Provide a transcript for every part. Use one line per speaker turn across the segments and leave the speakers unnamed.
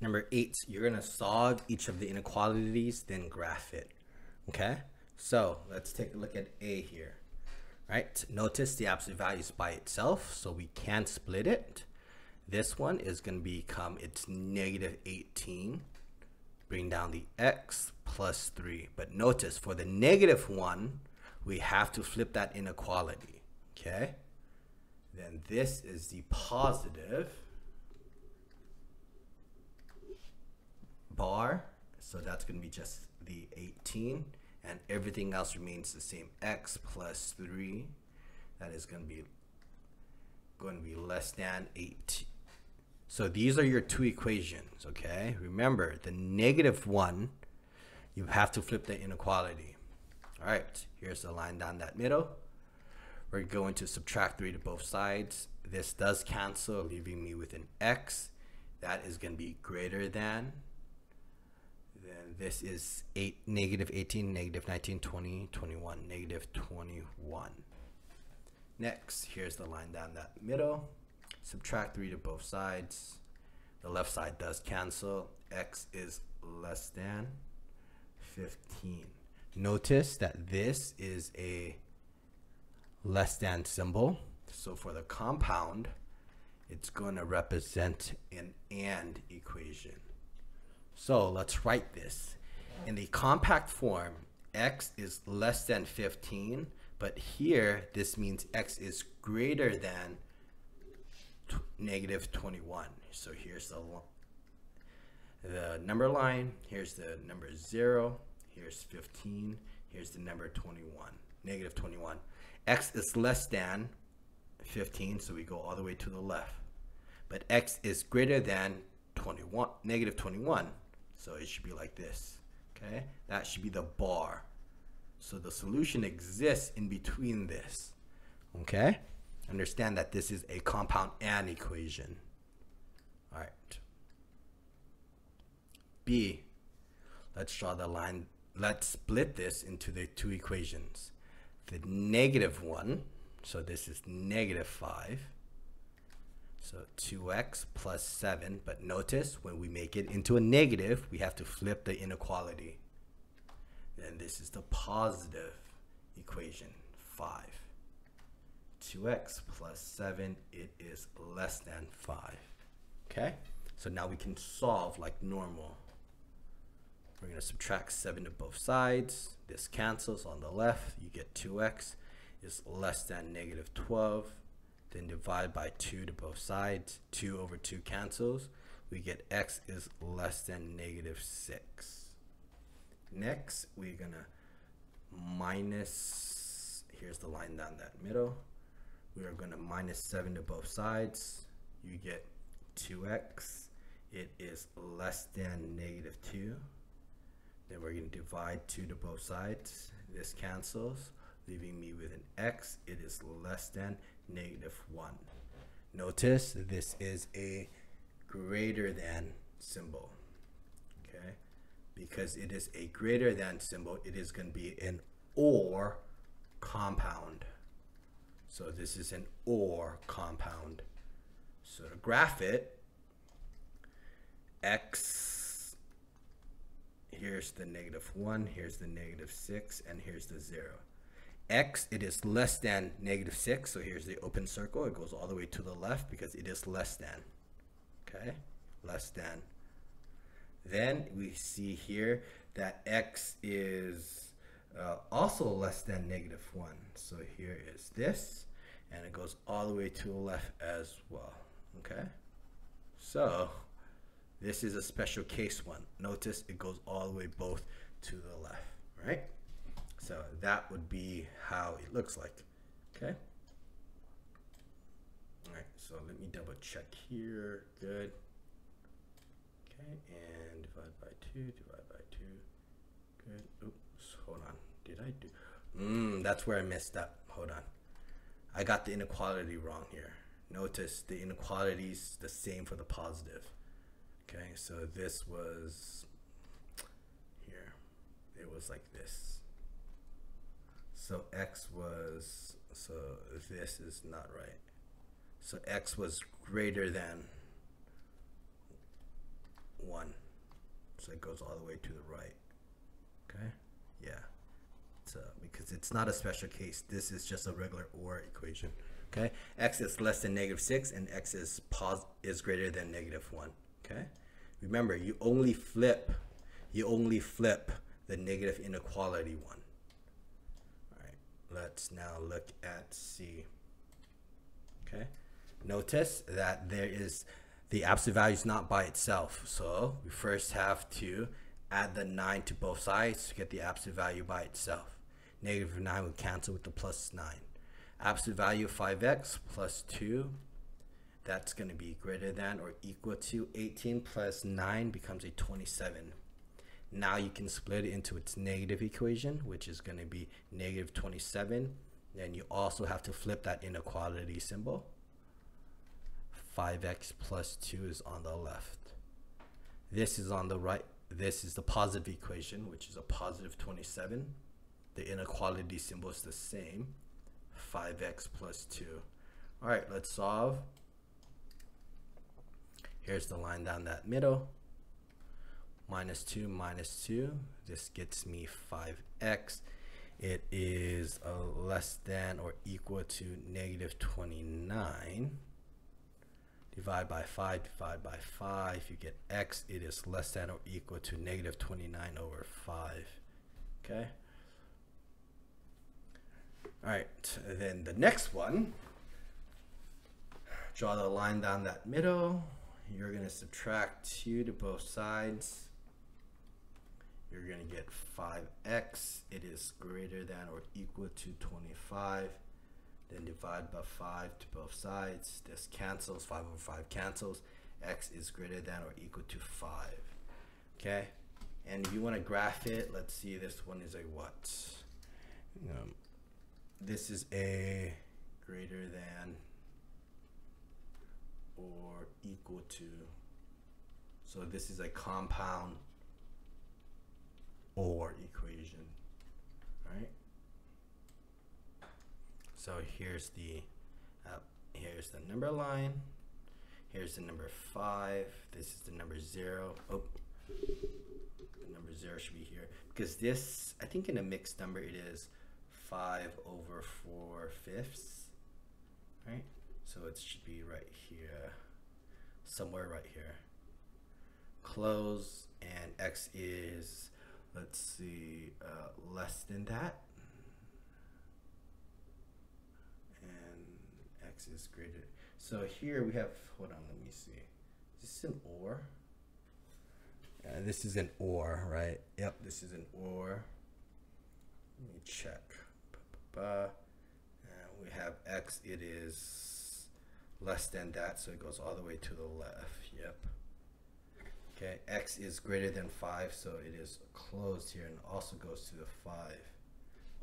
Number eight, you're gonna solve each of the inequalities, then graph it. Okay, so let's take a look at A here. Right, notice the absolute value is by itself, so we can't split it. This one is gonna become it's negative 18. Bring down the x plus 3. But notice for the negative one, we have to flip that inequality. Okay, then this is the positive bar. So that's going to be just the 18 and everything else remains the same. X plus 3, that is going to be going to be less than 8. So these are your two equations, okay? Remember, the negative one, you have to flip the inequality. All right, here's the line down that middle. We're going to subtract 3 to both sides. This does cancel, leaving me with an x. That is going to be greater than this is 8, negative 18, negative 19, 20, 21, negative 21. Next, here's the line down that middle. Subtract 3 to both sides. The left side does cancel. X is less than 15. Notice that this is a less than symbol. So for the compound, it's going to represent an AND equation. So let's write this. In the compact form, x is less than 15, but here this means x is greater than negative 21. So here's the, the number line, here's the number 0, here's 15, here's the number 21, negative 21. x is less than 15, so we go all the way to the left. But x is greater than 21, negative 21, so it should be like this, okay? That should be the bar. So the solution exists in between this, okay? Understand that this is a compound and equation. All right. B, let's draw the line. Let's split this into the two equations. The negative one, so this is negative 5, so 2x plus 7, but notice when we make it into a negative, we have to flip the inequality. Then this is the positive equation, 5. 2x plus 7, it is less than 5. Okay? So now we can solve like normal. We're going to subtract 7 to both sides. This cancels on the left. You get 2x is less than negative 12 then divide by 2 to both sides. 2 over 2 cancels. We get x is less than negative 6. Next, we're going to minus, here's the line down that middle. We are going to minus 7 to both sides. You get 2x. It is less than negative 2. Then we're going to divide 2 to both sides. This cancels, leaving me with an x. It is less than negative 1. Notice this is a greater than symbol. Okay? Because it is a greater than symbol, it is going to be an OR compound. So this is an OR compound. So to graph it, x, here's the negative 1, here's the negative 6, and here's the 0 x, it is less than negative 6. So here's the open circle. It goes all the way to the left because it is less than. Okay, less than. Then we see here that x is uh, also less than negative 1. So here is this, and it goes all the way to the left as well. Okay, so this is a special case one. Notice it goes all the way both to the left, right? So that would be how it looks like. Okay. All right, so let me double check here. Good. Okay, and divide by two, divide by two. Good. Oops, hold on. Did I do? Mmm, that's where I messed up. Hold on. I got the inequality wrong here. Notice the inequality is the same for the positive. Okay, so this was here. It was like this. So x was, so this is not right. So x was greater than 1. So it goes all the way to the right. Okay? Yeah. So, because it's not a special case. This is just a regular OR equation. Okay? x is less than negative 6 and x is, pos is greater than negative 1. Okay? Remember, you only flip, you only flip the negative inequality one. Let's now look at C. Okay, notice that there is the absolute value is not by itself. So we first have to add the 9 to both sides to get the absolute value by itself. Negative 9 would cancel with the plus 9. Absolute value of 5x plus 2 that's going to be greater than or equal to 18 plus 9 becomes a 27. Now you can split it into its negative equation, which is going to be negative 27. Then you also have to flip that inequality symbol. 5x plus 2 is on the left. This is on the right. This is the positive equation, which is a positive 27. The inequality symbol is the same. 5x plus 2. All right, let's solve. Here's the line down that middle. Minus 2 minus 2. This gets me 5x. It is uh, less than or equal to negative 29. Divide by 5, divide by 5. You get x. It is less than or equal to negative 29 over 5. Okay. All right, then the next one, draw the line down that middle you're going to subtract 2 to both sides. You're going to get 5x. It is greater than or equal to 25. Then divide by 5 to both sides. This cancels. 5 over 5 cancels. x is greater than or equal to 5. Okay? And if you want to graph it, let's see, this one is a what? Um, this is a greater than or equal to. So this is a compound OR equation, right? So here's the uh, here's the number line. Here's the number five. This is the number zero. Oh, the number zero should be here because this I think in a mixed number it is five over four fifths, right? So it should be right here, somewhere right here. Close and x is, let's see, uh, less than that. And x is greater. So here we have, hold on, let me see. Is this an OR? This is an OR, right? Yep, this is an OR. Let me check. Uh, we have x, it is less than that, so it goes all the way to the left. Yep. Okay, x is greater than 5, so it is closed here and also goes to the 5.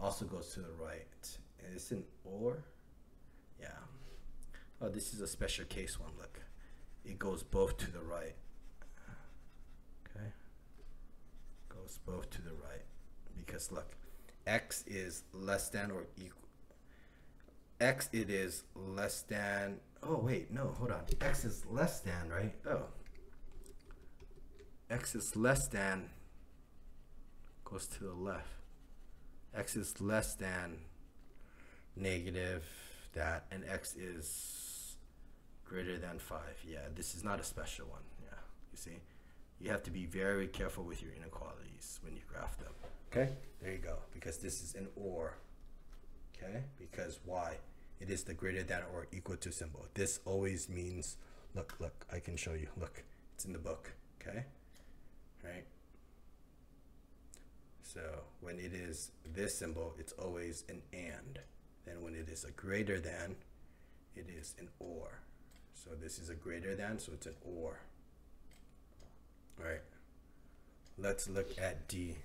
Also goes to the right. And it's an OR? Yeah. Oh, this is a special case one, look. It goes both to the right. Okay. Goes both to the right. Because look, x is less than or equal x it is less than oh wait no hold on x is less than right oh x is less than goes to the left. X is less than negative that and x is greater than 5 yeah this is not a special one. Yeah you see? You have to be very careful with your inequalities when you graph them. Okay. There you go because this is an or. Okay? Because why it is the greater than or equal to symbol. This always means, look, look, I can show you. Look, it's in the book, okay? Right? So when it is this symbol, it's always an and. Then when it is a greater than, it is an or. So this is a greater than, so it's an or. All right. Let's look at D,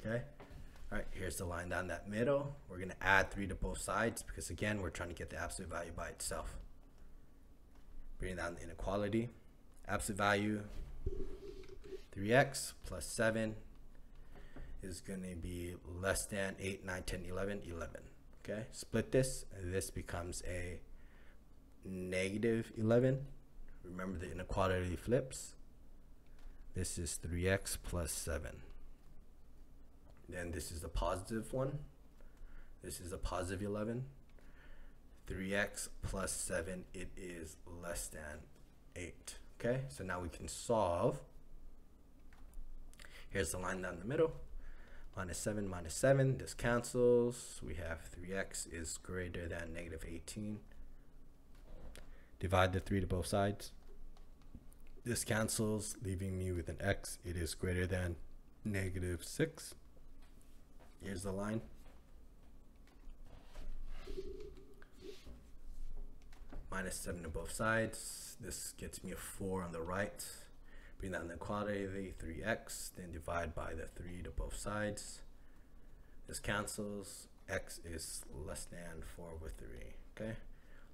okay? All right, here's the line down that middle. We're going to add 3 to both sides because, again, we're trying to get the absolute value by itself. Bring down the inequality. Absolute value, 3x plus 7 is going to be less than 8, 9, 10, 11, 11. Okay, split this. This becomes a negative 11. Remember the inequality flips. This is 3x plus 7. Then this is the positive one. This is a positive 11. 3x plus 7, it is less than 8. Okay, so now we can solve. Here's the line down the middle. Minus 7 minus 7, this cancels. We have 3x is greater than negative 18. Divide the 3 to both sides. This cancels, leaving me with an x. It is greater than negative 6. Here's the line. Minus 7 to both sides. This gets me a 4 on the right. Bring inequality, the 3x, then divide by the 3 to both sides. This cancels. x is less than 4 over 3. Okay.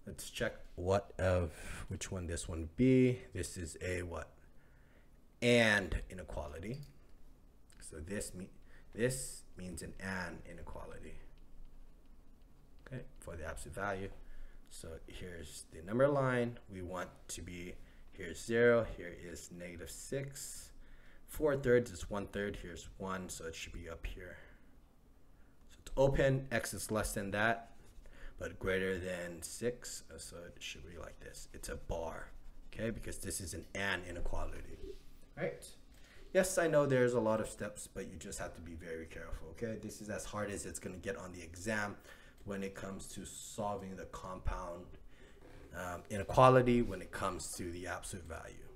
Let's check what of which one this one be. This is a what? And inequality. So this me this means an and inequality. Okay, for the absolute value. So here's the number line. We want to be here's zero, here is negative six. Four thirds is one third, here's one, so it should be up here. So it's open, x is less than that, but greater than 6. Uh, so it should be like this. It's a bar, okay, because this is an and inequality, right? Yes, I know there's a lot of steps, but you just have to be very careful, okay? This is as hard as it's going to get on the exam when it comes to solving the compound um, inequality when it comes to the absolute value.